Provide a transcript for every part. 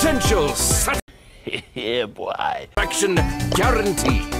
potential yeah, boy. satisfaction guaranteed.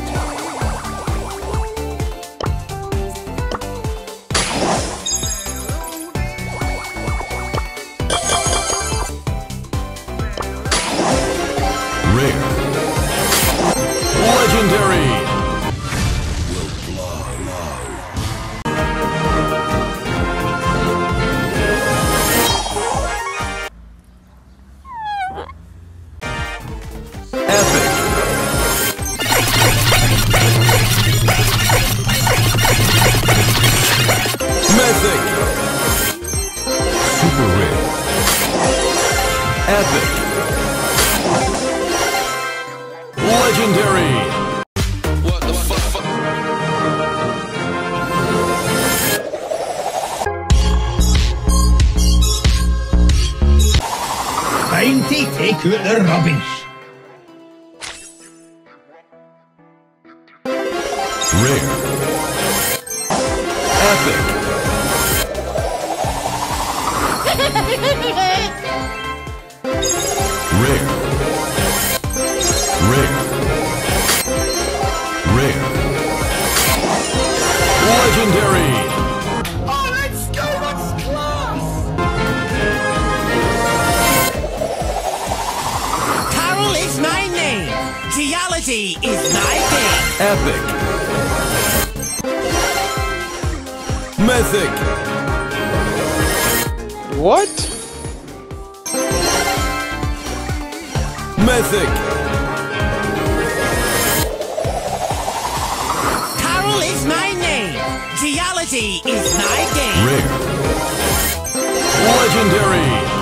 Rare. Rare. Rare. Legendary. Oh, let's go! That's class! Carl is my name. Geology is my game. Epic. Mythic. What? Mythic. Carl is my name. Geology is my game. Rare. Legendary.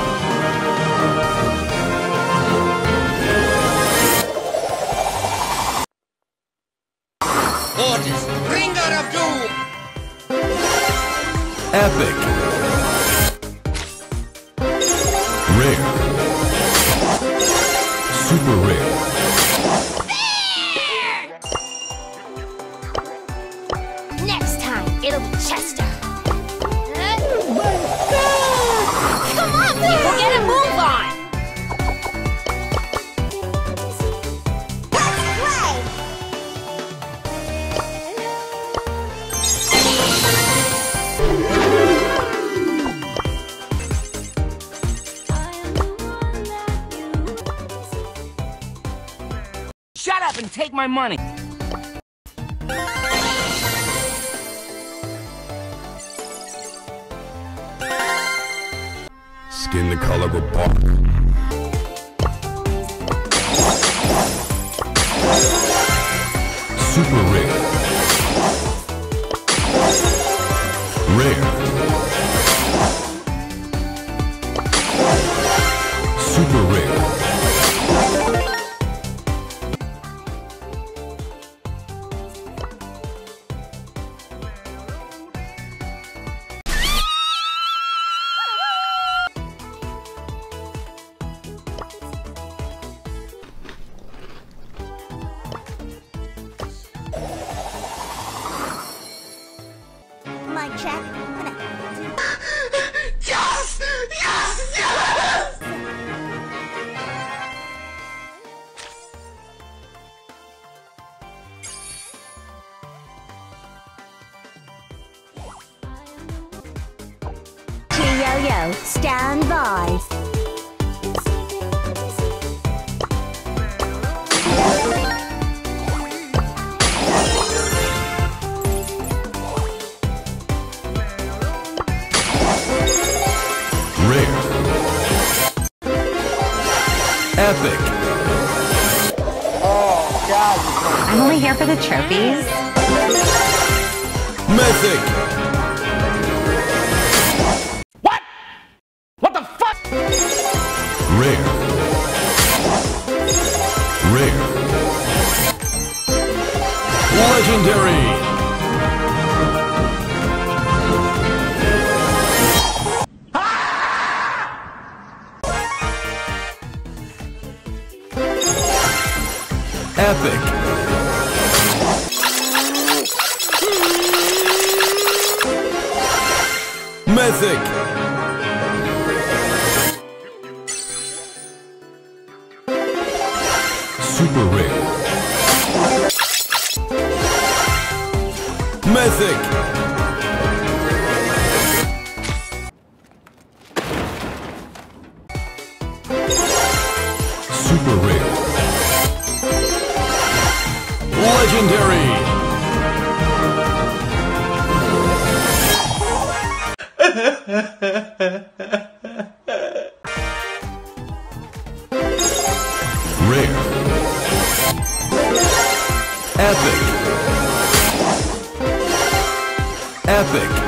Take my money. Skin the color of bark. Stand by. Rare. Epic. I'm only here for the trophies. Mythic. Legendary. Rare. Epic. Epic.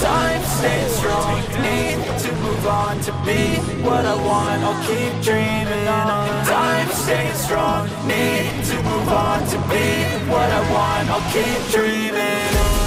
Time stays strong, need to move on to be what I want. I'll keep dreaming on. Time stays strong, need to move on to be what I want. I'll keep dreaming on.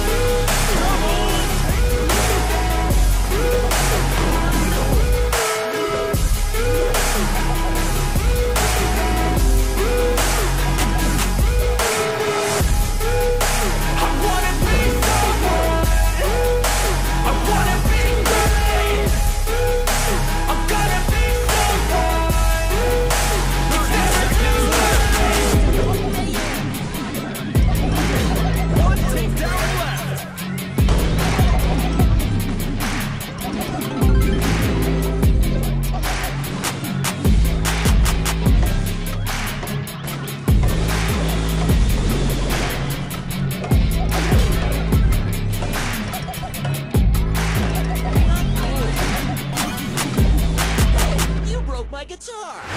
Guitar.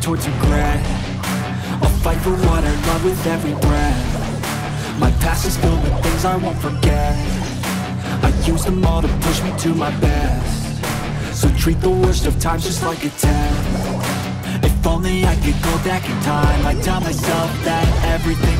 Towards regret. I'll fight for what I love with every breath. My past is filled with things I won't forget. I use them all to push me to my best. So treat the worst of times just like a test. If only I could go back in time I'd tell myself that everything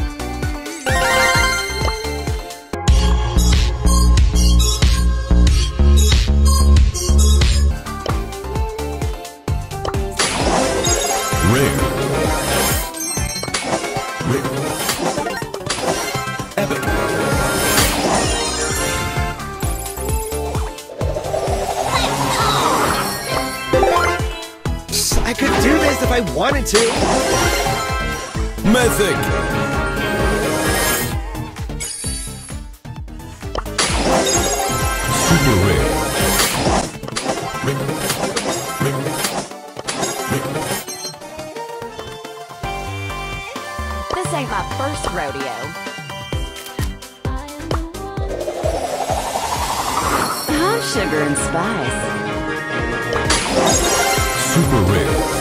if I wanted to. Mythic. Super rare. This ain't my first rodeo. I'm sugar and spice. Super rare. Rare.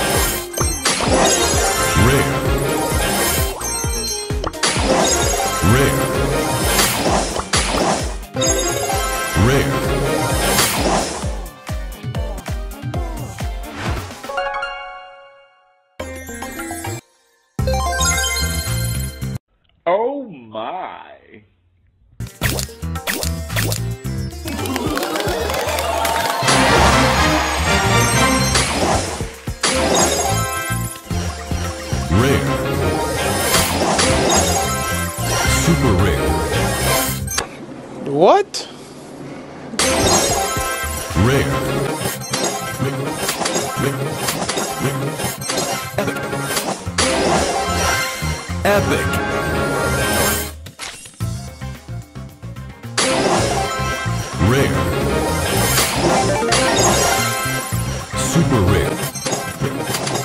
Super rare.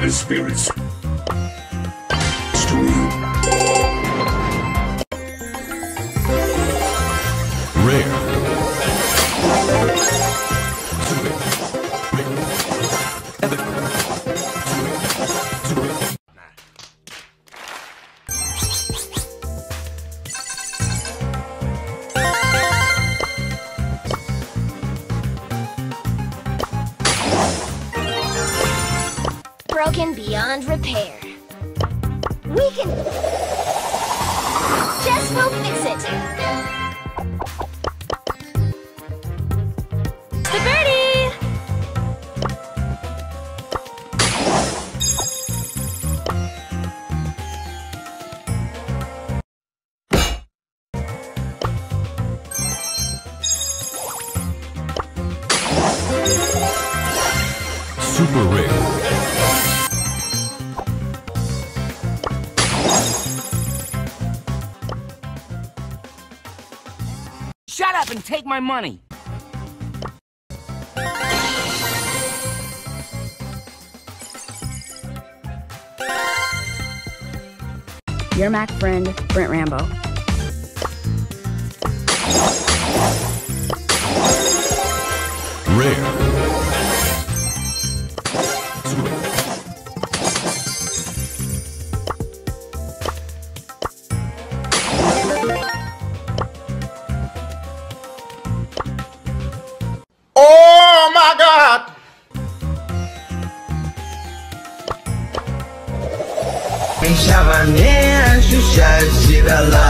The spirits. Take my money. Your Mac friend, Brent Rambo. Rare. Carl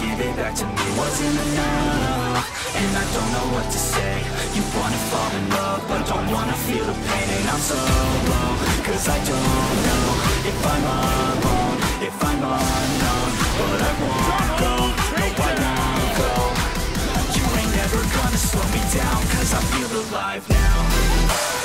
give it back to me Wasn't enough, and I don't know what to say. You wanna fall in love, but don't wanna feel the pain. And I'm so low, cause I don't know If I'm alone, if I'm unknown But I won't go, no I won't go. You ain't never gonna slow me down, cause I feel alive now.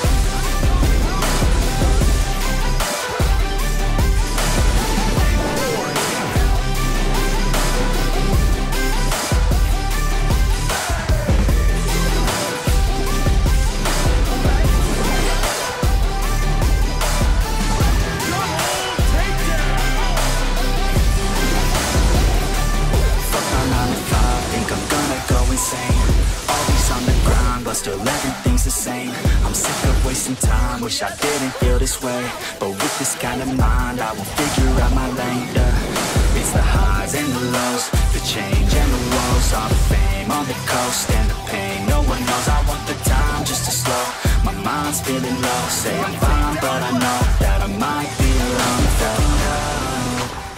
Wasting time, wish I didn't feel this way. But with this kind of mind, I will figure out my lane, yeah It's the highs and the lows, the change and the woes. All the fame on the coast and the pain. No one knows, I want the time just to slow. My mind's feeling low, say I'm fine, but I know That I might be alone, felt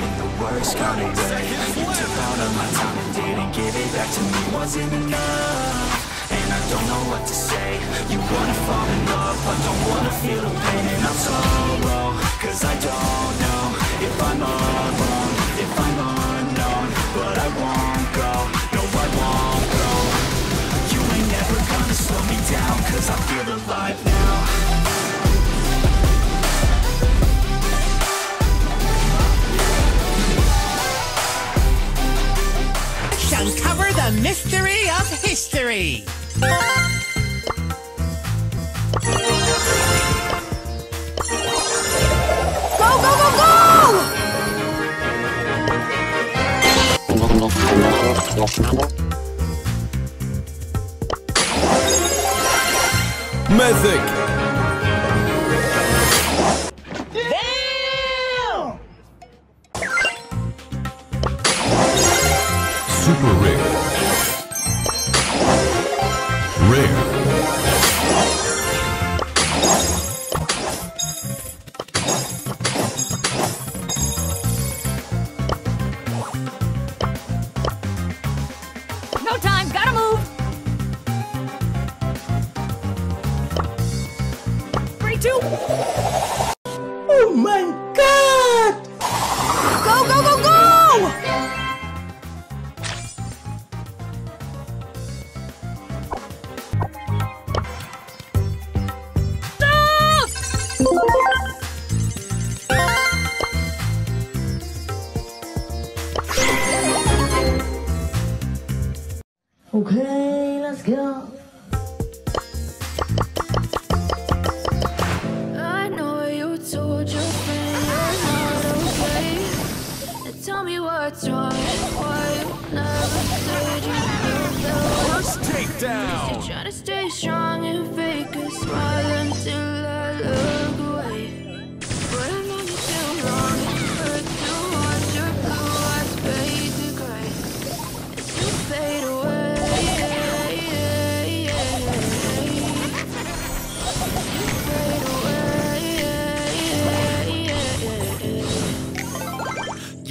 in the worst kind of way. You took all of my time and didn't give it back to me. Wasn't enough don't know what to say. You wanna fall in love But don't wanna feel the pain. And I'm sorrow Cause I don't know If I'm all wrong If I'm unknown But I won't go No, I won't go. You ain't never gonna slow me down Cause I feel alive now. Uncover the mystery of history. Go, go, go, go! Mythic. Okay, let's go. I know you told your friend you're not okay. Now tell me what's wrong and why you never said you felt that way. First takedown. You're trying to stay strong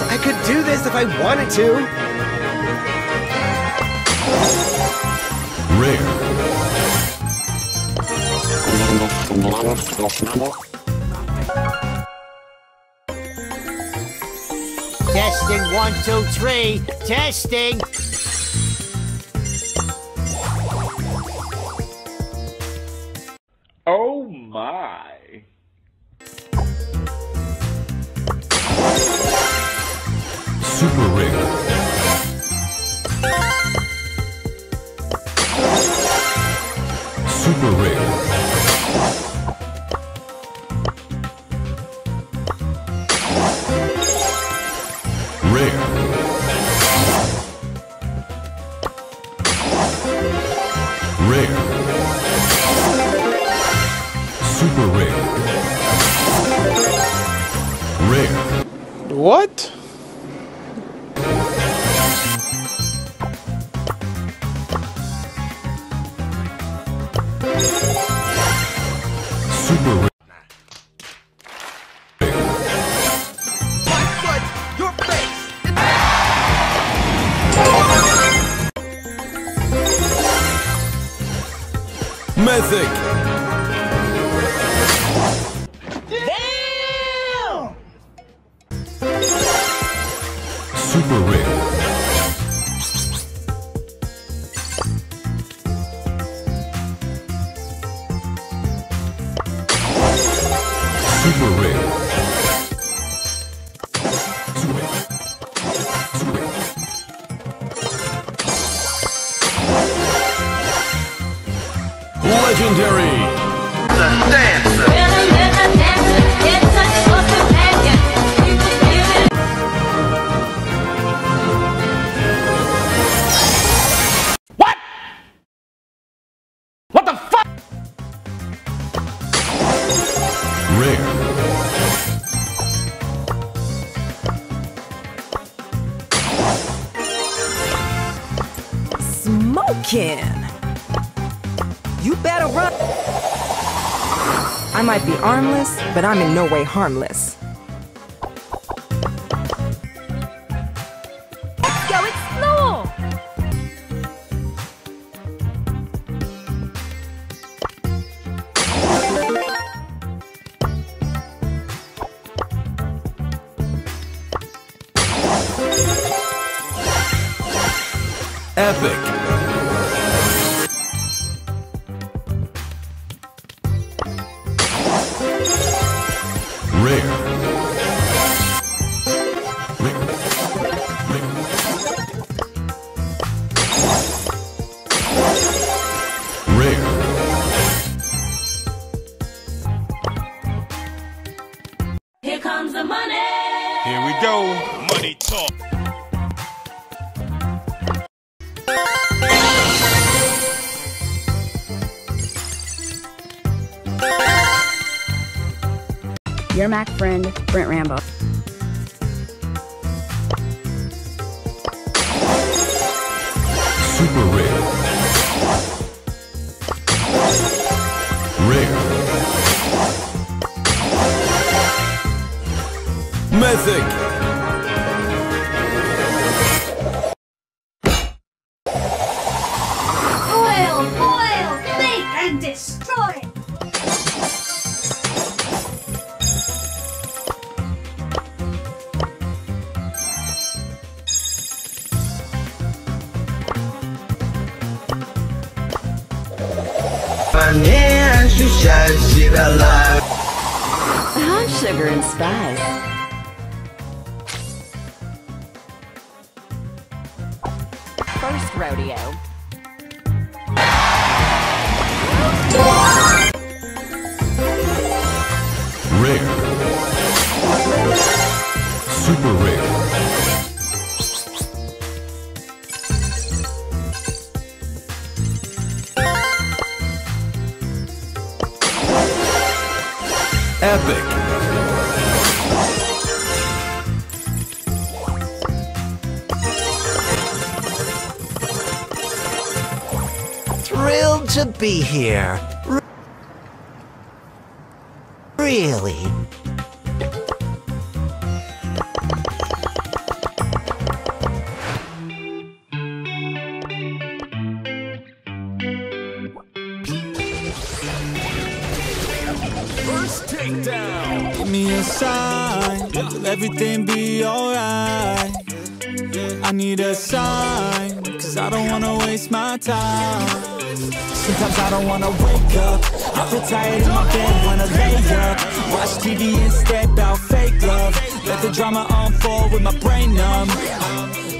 I could do this if I wanted to. Rare. Testing one, two, three. Testing. Mythic. Damn! Super rare. Smoking. You better run. I might be armless, but I'm in no way harmless. Let's go explore! Epic. I'm sugar and spice. First rodeo. Rare. Super rare. Don't wanna wake up. I feel tired in my bed, wanna lay up. Watch TV and step out fake love. Let the drama unfold with my brain numb.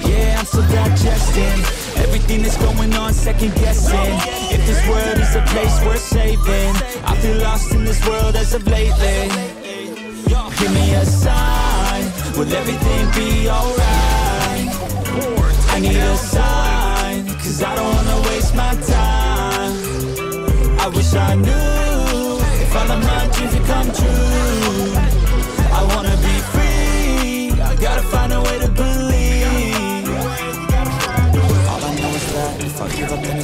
Yeah, I'm still digesting everything that's going on, second guessing. If this world is a place worth saving, I feel lost in this world as of lately. Give me a sign, will everything be alright? I need a sign, cause I don't I wish I knew if all of my dreams would come true. I wanna be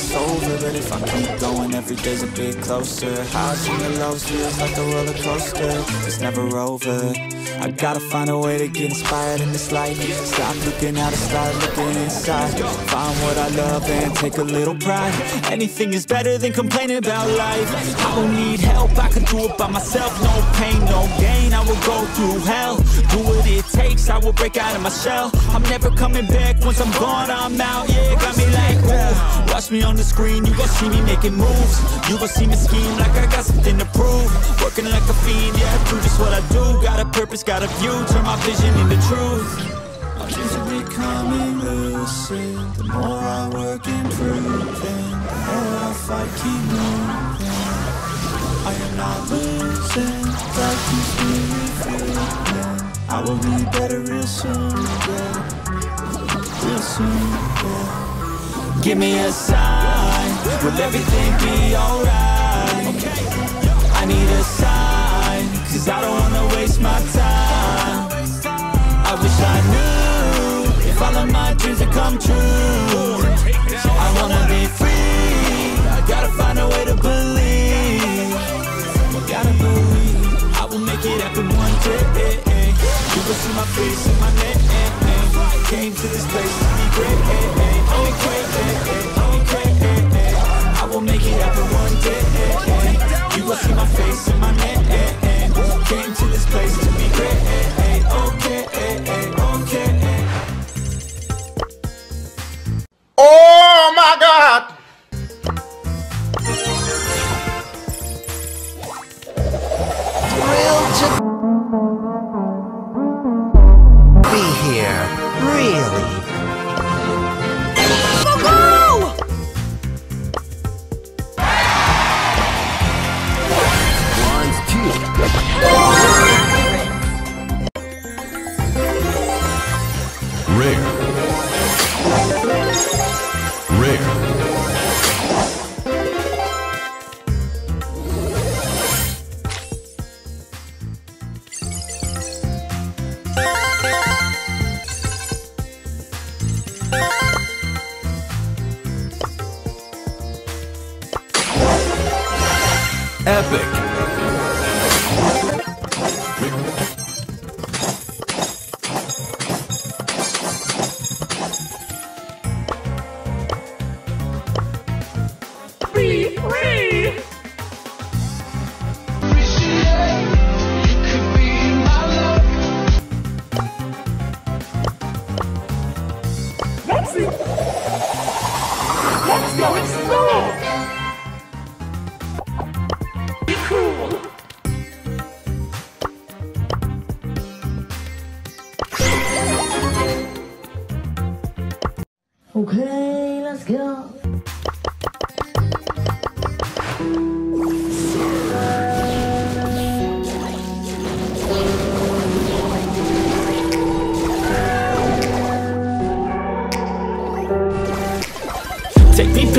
it's over But if I keep going every day's a bit closer. Highs and the lows feels like a roller coaster. It's never over. I gotta find a way to get inspired in this life. Stop looking out and start looking inside. Find what I love and take a little pride. Anything is better than complaining about life. I don't need help, I can do it by myself. No pain, no gain, I will go through hell. Do what it takes, I will break out of my shell. I'm never coming back, once I'm gone, I'm out. Yeah, got me like, Watch me on the screen, you gon' see me making moves. You gon' see me scheme like I got something to prove. Working like a fiend, yeah, I do just what I do. Got a purpose, got a view, turn my vision into truth. My dreams are becoming lucid. The more I work them The more I fight, keep moving. I am not losing, that keeps me refueling. I will be better real soon, yeah. Real soon, yeah Give me a sign, will everything be alright? I need a sign, cause I don't wanna waste my time. I wish I knew if all of my dreams would come true. I wanna be free, I gotta find a way to believe. Gotta believe, I will make it happen one day. You will see my face in my name Came to this place to be great Oh great, oh great I will make it happen one day You will see my face in my name Came to this place to be great Okay, okay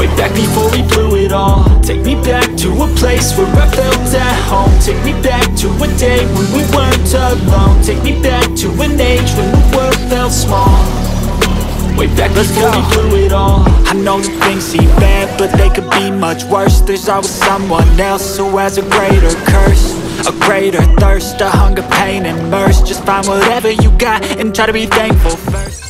Way back before we blew it all. Take me back to a place where I felt at home. Take me back to a day when we weren't alone. Take me back to an age when the world felt small. Way back before we blew it all. I know things seem bad, but they could be much worse. There's always someone else who has a greater curse a greater thirst, a hunger, pain, and mercy. Just find whatever you got and try to be thankful first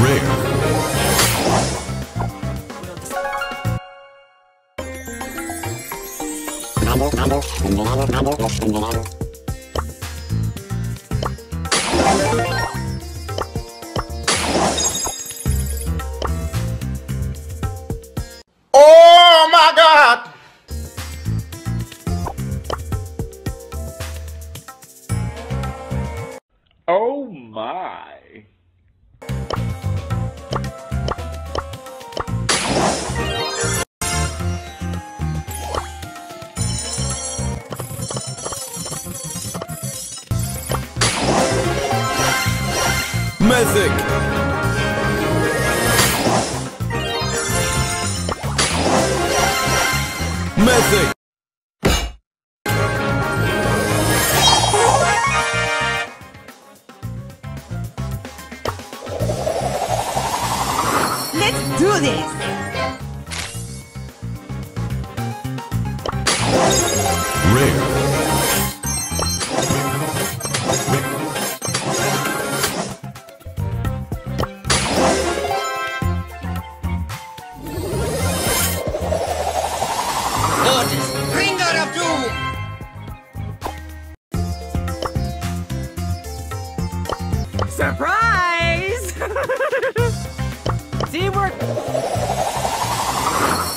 Rare.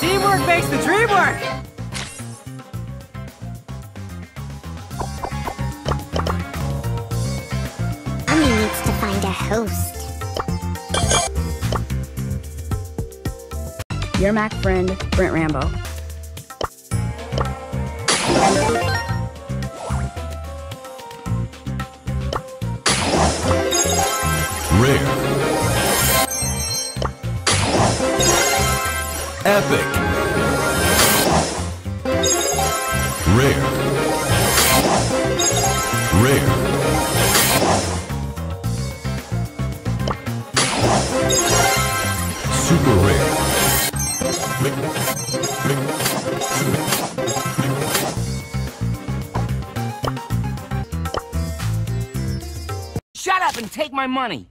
Teamwork! Teamwork makes the dream work! Mommy needs to find a host. Your Mac friend, Brent Rambo. My money.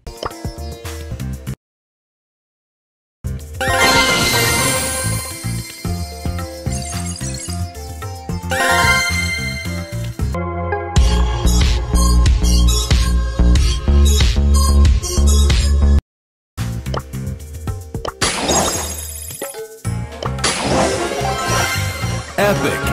Epic.